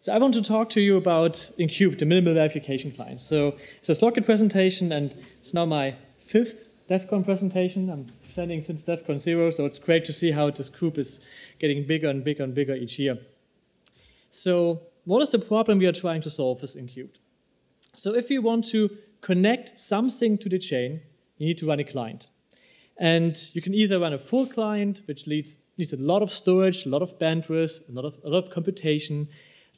So I want to talk to you about Incubed, the minimal verification client. So it's a Slockit presentation, and it's now my fifth Devcon presentation. I'm presenting since Devcon 0, so it's great to see how this group is getting bigger and bigger and bigger each year. So what is the problem we are trying to solve with Incubed? So if you want to connect something to the chain, you need to run a client. And you can either run a full client, which needs, needs a lot of storage, a lot of bandwidth, a lot of, a lot of computation,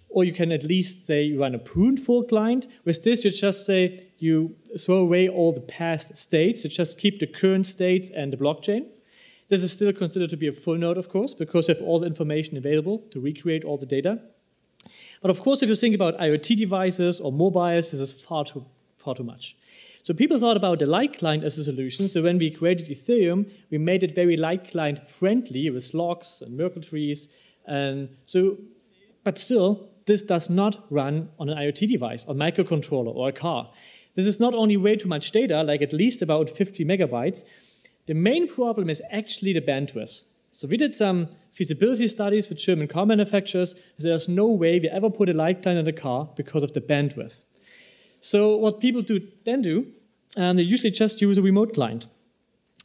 or you can at least say you run a pruned full client. With this, you just say you throw away all the past states, you just keep the current states and the blockchain. This is still considered to be a full node, of course, because you have all the information available to recreate all the data. But of course, if you think about IoT devices or mobiles, this is far too, far too much. So people thought about the light client as a solution. So when we created Ethereum, we made it very light client friendly with locks and Merkle trees. And so, but still, this does not run on an IoT device or microcontroller or a car. This is not only way too much data, like at least about 50 megabytes. The main problem is actually the bandwidth. So we did some feasibility studies with German car manufacturers. There's no way we ever put a light client in a car because of the bandwidth. So what people do then do, um, they usually just use a remote client.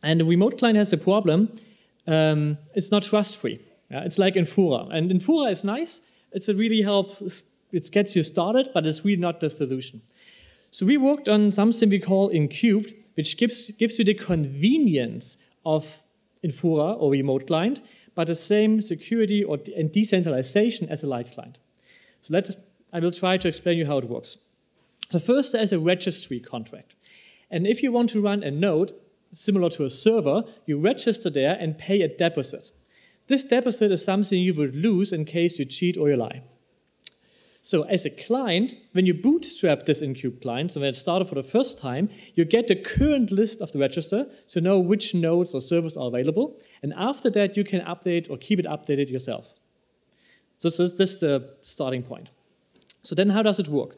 And the remote client has a problem. Um, it's not trust-free. Yeah, it's like Infura. And Infura is nice, it's a really help, it gets you started, but it's really not the solution. So we worked on something we call Incubed, which gives, gives you the convenience of Infura or remote client, but the same security or, and decentralization as a light client. So let I will try to explain you how it works. So first, there is a registry contract. And if you want to run a node similar to a server, you register there and pay a deposit. This deposit is something you would lose in case you cheat or you lie. So as a client, when you bootstrap this Incubed client, so when it started for the first time, you get the current list of the register to know which nodes or servers are available. And after that, you can update or keep it updated yourself. So this is, this is the starting point. So then how does it work?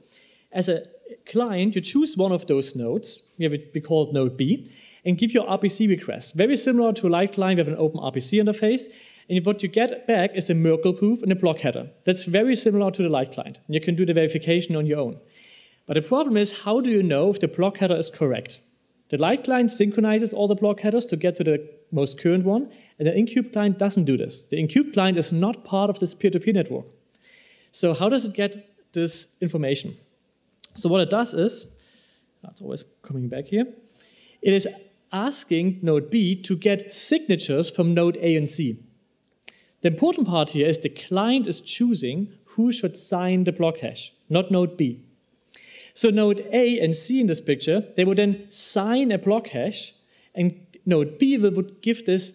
As a client, you choose one of those nodes, we have it be called node B, and give your RPC request. Very similar to a light client, we have an open RPC interface, and what you get back is a Merkle proof and a block header. That's very similar to the light client. And you can do the verification on your own. But the problem is, how do you know if the block header is correct? The light client synchronizes all the block headers to get to the most current one, and the Incubed client doesn't do this. The Incubed client is not part of this peer-to-peer -peer network. So how does it get this information? So what it does is, that's always coming back here, it is asking node B to get signatures from node A and C. The important part here is the client is choosing who should sign the block hash, not node B. So node A and C in this picture, they would then sign a block hash, and node B would give this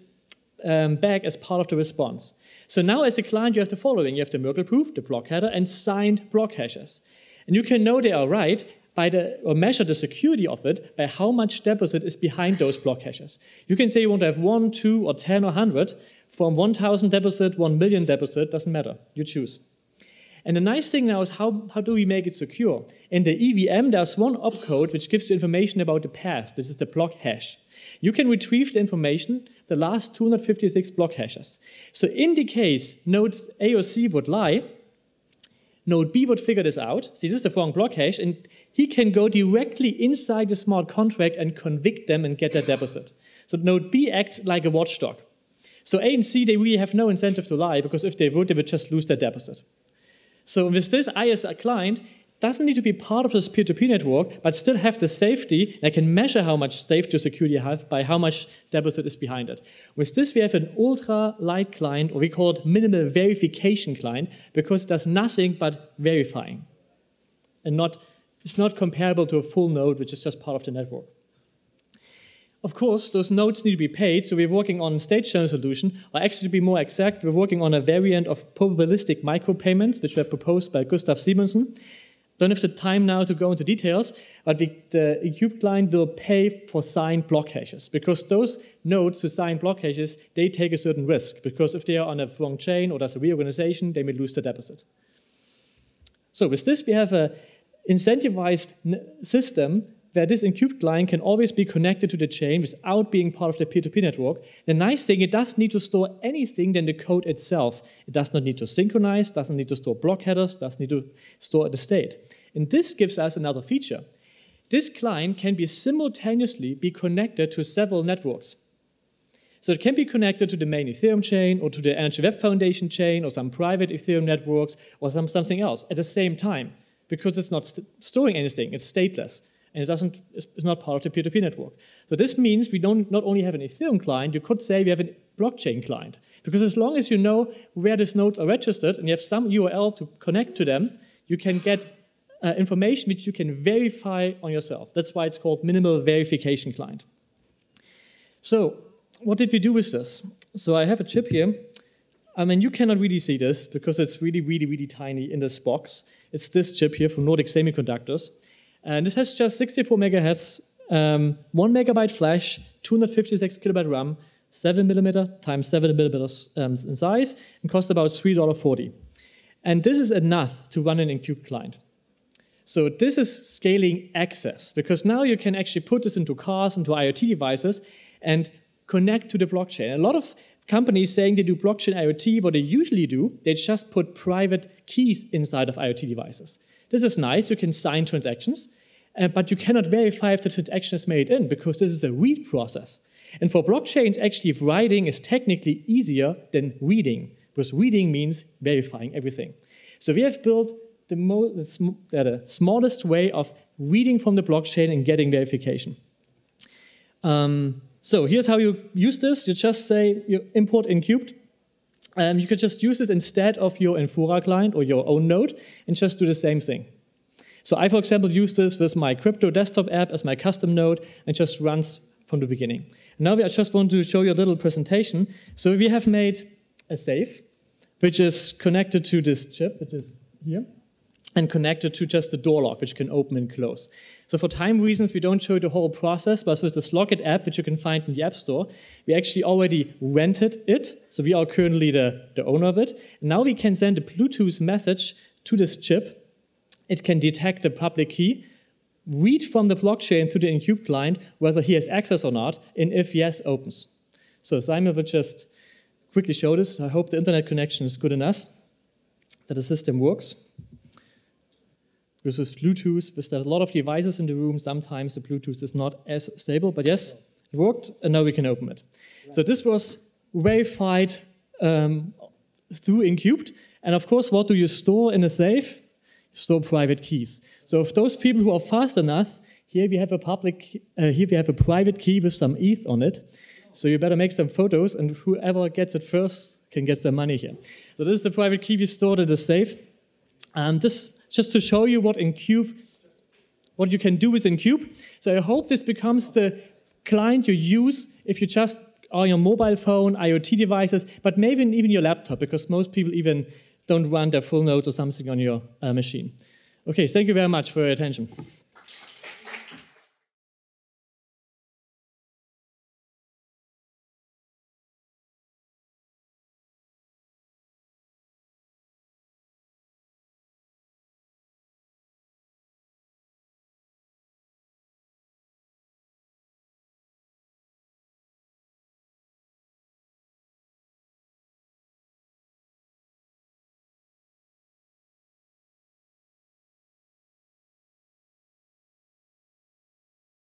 um, back as part of the response. So now as a client, you have the following. You have the Merkle proof, the block header, and signed block hashes. And you can know they are right by the, or measure the security of it by how much deposit is behind those block hashes. You can say you want to have one, two, or 10, or 100, from 1,000 deposit, 1 million deposit, doesn't matter. You choose. And the nice thing now is how, how do we make it secure? In the EVM, there's one opcode which gives you information about the past. This is the block hash. You can retrieve the information, the last 256 block hashes. So in the case nodes A or C would lie, node B would figure this out. See, this is the wrong block hash, and he can go directly inside the smart contract and convict them and get their deposit. So node B acts like a watchdog. So A and C, they really have no incentive to lie because if they would, they would just lose their deposit. So with this, I as a client doesn't need to be part of this peer-to-peer network, but still have the safety. I can measure how much safety or security I have by how much deposit is behind it. With this, we have an ultra light client, or we call it minimal verification client, because it does nothing but verifying. And not, it's not comparable to a full node, which is just part of the network. Of course, those nodes need to be paid, so we're working on a state channel solution, or actually to be more exact, we're working on a variant of probabilistic micropayments, which were proposed by Gustav Simonsson. Don't have the time now to go into details, but we, the Cube client will pay for signed block hashes, because those nodes who sign block hashes, they take a certain risk, because if they are on a wrong chain or there's a reorganization, they may lose the deposit. So with this, we have an incentivized system where this Incubed client can always be connected to the chain without being part of the peer-to-peer network. The nice thing, it doesn't need to store anything than the code itself. It does not need to synchronize, doesn't need to store block headers, doesn't need to store the state. And this gives us another feature. This client can be simultaneously be connected to several networks. So it can be connected to the main Ethereum chain or to the Energy Web Foundation chain or some private Ethereum networks or some, something else at the same time because it's not st storing anything, it's stateless and it doesn't, it's not part of the peer-to-peer network. So this means we don't not only have an Ethereum client, you could say we have a blockchain client. Because as long as you know where these nodes are registered and you have some URL to connect to them, you can get uh, information which you can verify on yourself. That's why it's called minimal verification client. So what did we do with this? So I have a chip here. I mean, you cannot really see this because it's really, really, really tiny in this box. It's this chip here from Nordic Semiconductors. And this has just 64 megahertz, um, 1 megabyte flash, 256 kilobyte RAM, 7 millimeter times 7 millimeters um, in size, and costs about $3.40. And this is enough to run an Incubed client. So this is scaling access, because now you can actually put this into cars, into IoT devices, and connect to the blockchain. A lot of companies saying they do blockchain IoT, what they usually do, they just put private keys inside of IoT devices. This is nice, you can sign transactions, uh, but you cannot verify if the transaction is made in because this is a read process. And for blockchains, actually, writing is technically easier than reading, because reading means verifying everything. So we have built the, the, sm uh, the smallest way of reading from the blockchain and getting verification. Um, so here's how you use this. You just say you import Incubed, um, you could just use this instead of your Infura client or your own node and just do the same thing. So I, for example, use this with MyCrypto desktop app as my custom node and just runs from the beginning. now I just want to show you a little presentation. So we have made a safe, which is connected to this chip, which is here and connected to just the door lock, which can open and close. So for time reasons, we don't show you the whole process, but with the Slockit app, which you can find in the App Store, we actually already rented it. So we are currently the, the owner of it. And now we can send a Bluetooth message to this chip. It can detect the public key, read from the blockchain to the Incubed client whether he has access or not, and if yes, opens. So Simon will just quickly show this. I hope the internet connection is good enough, that the system works. Because with Bluetooth, with a lot of devices in the room, sometimes the Bluetooth is not as stable. But yes, it worked, and now we can open it. So this was verified um, through Incubed. And of course, what do you store in a safe? You store private keys. So if those people who are fast enough, here we have a public, uh, here we have a private key with some ETH on it. So you better make some photos, and whoever gets it first can get some money here. So this is the private key we stored in the safe. Um, this just to show you what Incubed, what you can do with in Cube. So I hope this becomes the client you use if you just are on your mobile phone, IoT devices, but maybe even your laptop, because most people even don't run their full node or something on your uh, machine. Okay, thank you very much for your attention.